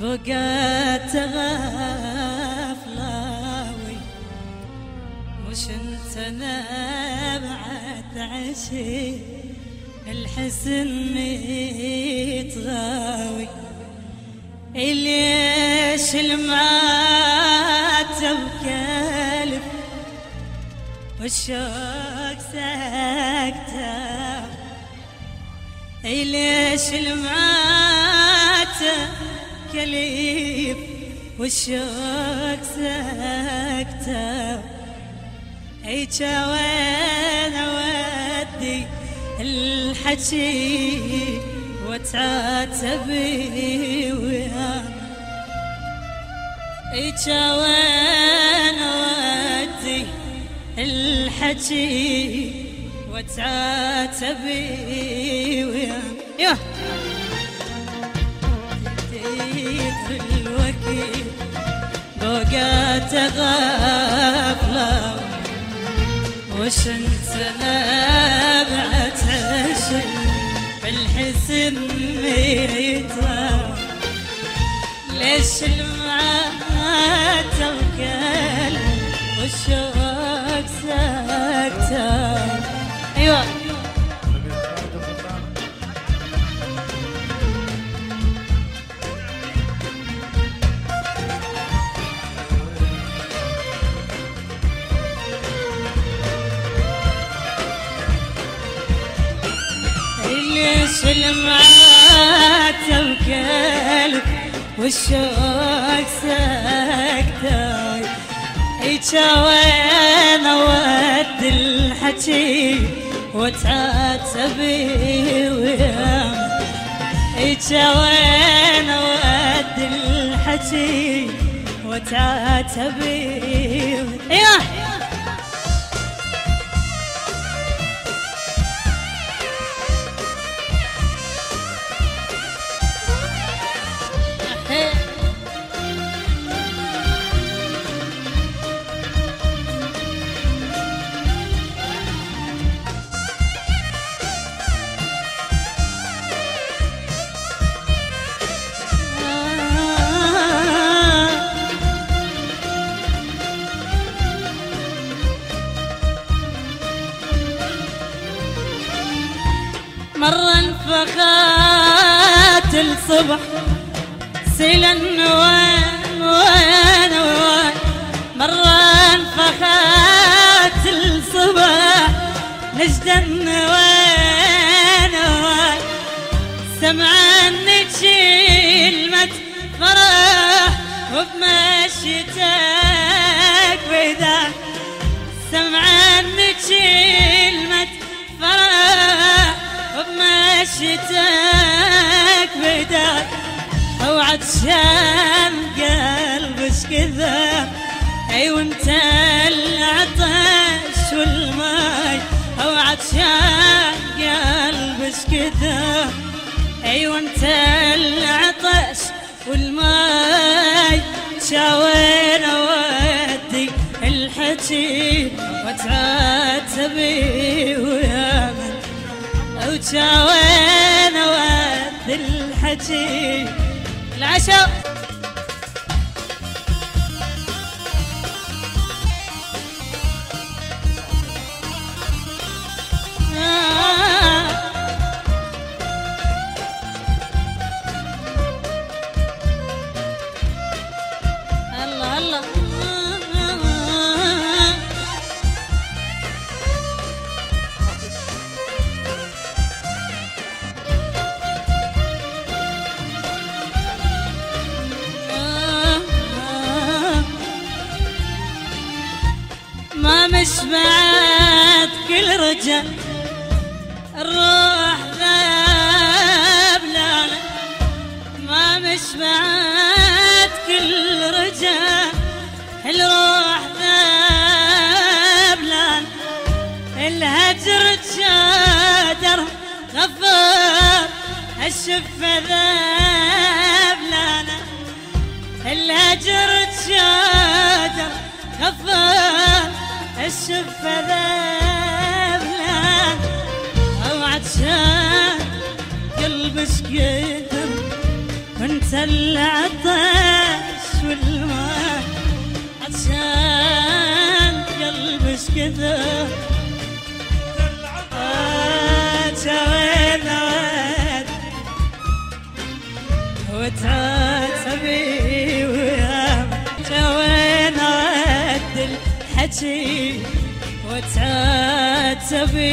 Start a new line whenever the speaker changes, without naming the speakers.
بقات غفلاوي. مش انت نبعت عشي الحسن متغاوي ليش المات وكلب والشوق سكتة ليش المات كليب والشوق سكتة أي وين أودي الحكي وتعاتبي وياه أي وين أودي الحكي وتعاتبي وياه بوقات غفلة وش انت نبعت عشق بالحسن ميتها ليش المعات وكل والشوق ليش المعات وكلب والشوق سكتة ايجا وين أود الحكي وتعاتبي ويام ايجا وين أود الحكي وتعاتبي أيوه مرة انفخات الصبح سيلا وين وين وين. مرة انفخات الصبح نجدا وين وين. سمع إنك كلمة فرح وبمشيتك وبمشيتك بيدك اوعد شام قلبش كذا. أي وانت العطش والماي اوعد شام قلبش كذا. أي وانت العطش والماي شاوين اودي الحكي وتعاتبي وجاوين ود الحكي. العشاء ما مش بعد كل رجال الروح ذاب لا لا ما مش بعد كل رجال الروح ذاب لا لا الهجر جادر غفار الشفة ذاب لا لا الهجر جادر الشفة ذاب لا اوعد شان قلبش قدر وانت العطش والماء. عشان قلبش كذا وين وتعاتبي رد الحكي وتعاتبي